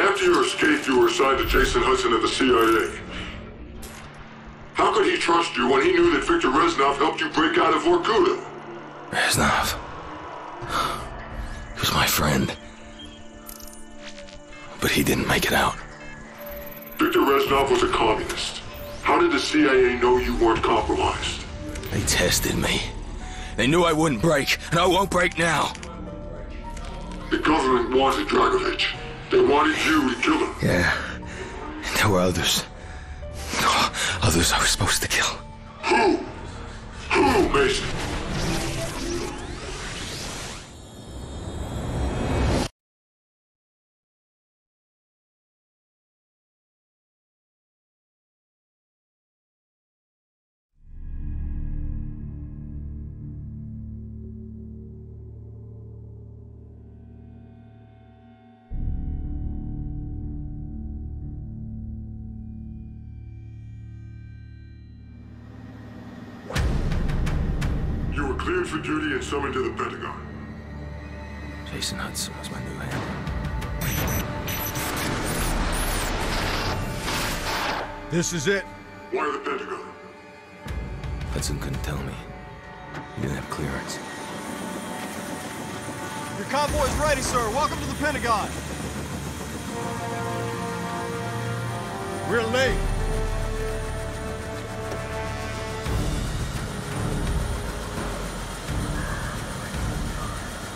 After your escape, you were assigned to Jason Hudson at the CIA. How could he trust you when he knew that Viktor Reznov helped you break out of Vorkuta? Reznov. He was my friend. But he didn't make it out. Viktor Reznov was a communist. How did the CIA know you weren't compromised? They tested me. They knew I wouldn't break, and I won't break now. The government wanted Dragovich. They wanted you to kill him. Yeah. And there were others. Others I was supposed to kill. Who? Who, Mason? Cleared for duty and summoned to the Pentagon. Jason Hudson was my new handler. This is it. Why the Pentagon? Hudson couldn't tell me. He didn't have clearance. Your convoy's ready, sir. Welcome to the Pentagon. We're late.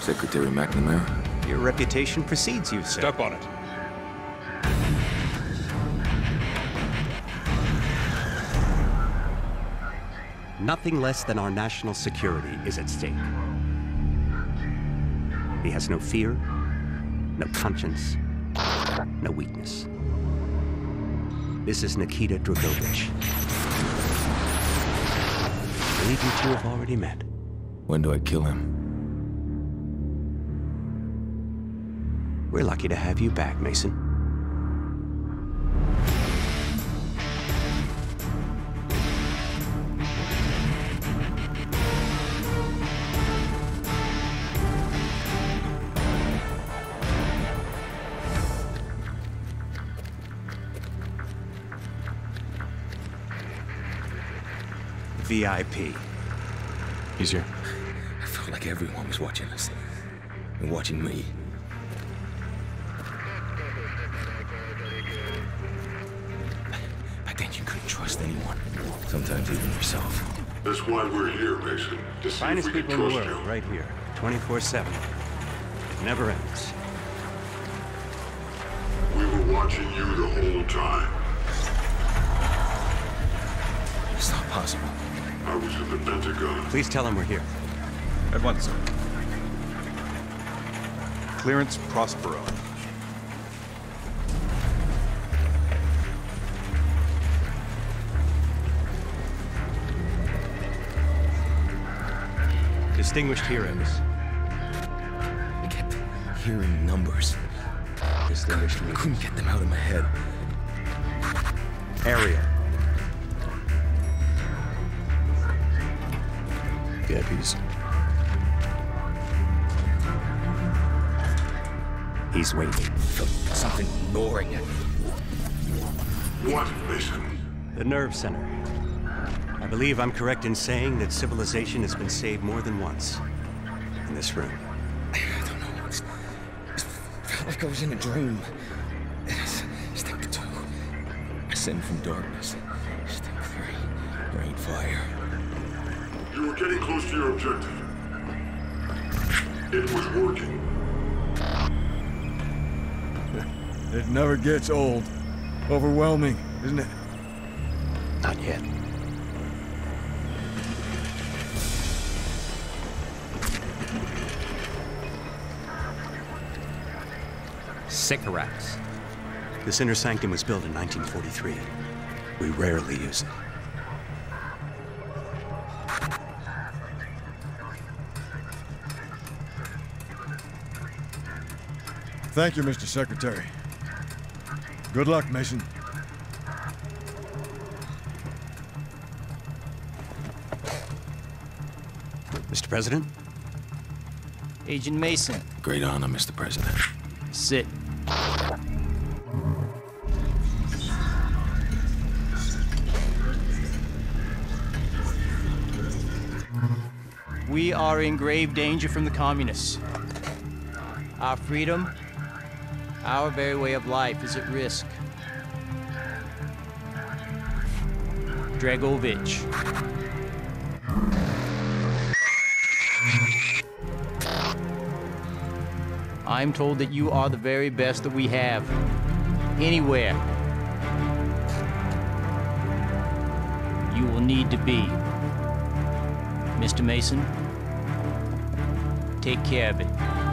Secretary McNamara? Your reputation precedes you, sir. Step on it. Nothing less than our national security is at stake. He has no fear, no conscience, no weakness. This is Nikita Dragovich. I believe you two have already met. When do I kill him? We're lucky to have you back, Mason. VIP. He's here. I felt like everyone was watching us. And watching me. Trust anyone. Sometimes even yourself. That's why we're here, Mason. To see Finest if we can people in the world, you. right here. 24-7. It never ends. We were watching you the whole time. It's not possible. I was in the Pentagon. Please tell him we're here. At once, sir. Clearance Prospero. Distinguished heroes. I kept hearing numbers. Distinguished I couldn't get them out of my head. Ariel. VIPs. He's waiting. Felt something gnawing at me. What, Mason? The nerve center. I believe I'm correct in saying that civilization has been saved more than once. In this room. I don't know. It's, it felt like I was in a dream. Step two. Ascend from darkness. Step three. Rain fire. You were getting close to your objective. It was working. It never gets old. Overwhelming, isn't it? Not yet. Sycorax. This inner sanctum was built in 1943. We rarely use it. Thank you, Mr. Secretary. Good luck, Mason. Mr. President? Agent Mason, Great honor, Mr. President. sit. We are in grave danger from the communists. Our freedom, our very way of life is at risk. Dragovich. I'm told that you are the very best that we have. Anywhere. You will need to be. Mr. Mason, take care of it.